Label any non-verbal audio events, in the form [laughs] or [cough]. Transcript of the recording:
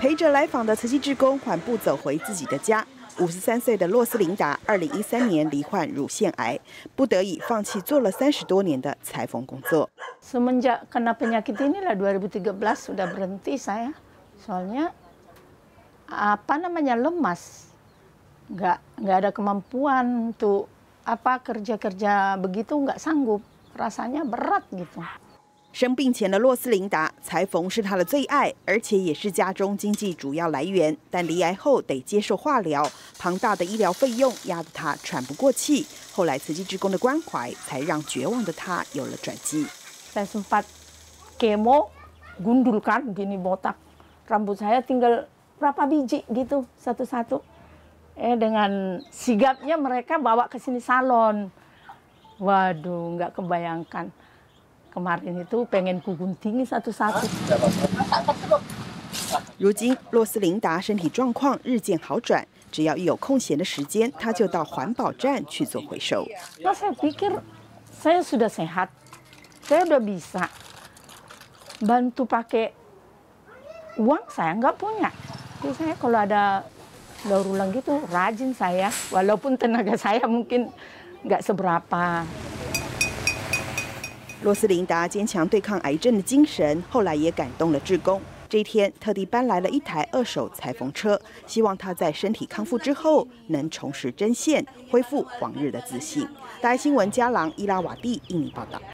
陪着来访的慈济志工缓步走回自己的家。五十三岁的洛斯琳达，二零一三年罹患乳腺癌，不得已放弃做了三十多年的裁缝工作。Semenjak kena penyakit ini lah 2013 sudah berhenti saya, soalnya apa namanya lemas, nggak nggak ada kemampuan untuk apa kerja kerja begitu nggak sanggup, rasanya berat gitu. 生病前的洛斯琳达，裁缝是她的最爱，而且也是家中经济主要来源。但离癌后得接受化疗，庞大的医疗费用压得她喘不过气。后来慈济职工的关怀，才让绝望的她有了转机。Saya sempat kemo, gundul kan, gini botak, rambut saya tinggal berapa biji gitu satu-satu. Eh dengan sigapnya mereka bawa ke sini salon. Waduh, nggak kebayangkan. Kemarin itu pengen kuguntingi satu-satu. 如今，洛斯琳达身体状况日渐好转，只要一有空闲的时间，她就到环保站去做回收。Nah, [laughs] saya pikir saya sudah sehat, saya udah bisa bantu pakai uang saya nggak punya. Jadi saya kalau ada daur ulang gitu rajin saya, walaupun tenaga saya mungkin nggak seberapa. 罗斯琳达坚强对抗癌症的精神，后来也感动了志工。这一天，特地搬来了一台二手裁缝车，希望他在身体康复之后能重拾针线，恢复往日的自信。大爱新闻加郎伊拉瓦蒂印尼报道。